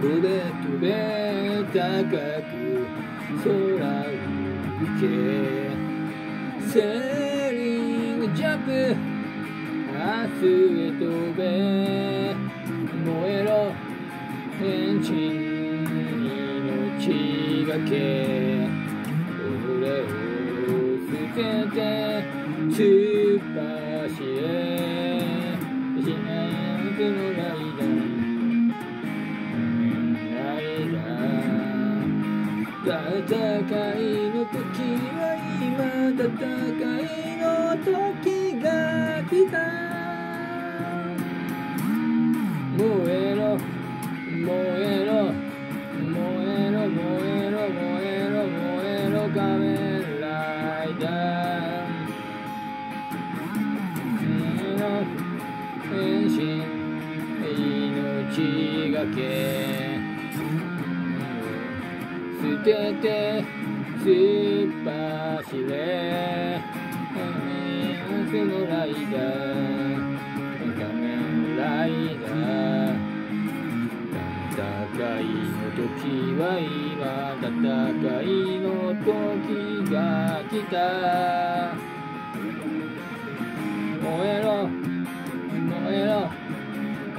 飛べ飛べ高く空を受けセーリングジャンプ明日へ飛べ燃えろエンジン命がけ俺を捨てて突っ走れ。幸せのライダー戦いの時は今戦いの時が来た。燃えろ燃えろ燃えろ燃えろ燃えろ燃えろ仮面ライダー。火の変身命がけ。てて突っ走れ明日のライダー仮面ライダー。戦いの時は今戦いの時が来た。燃えろ燃えろ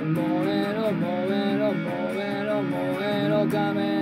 燃えろ燃えろ燃えろ燃えろ仮面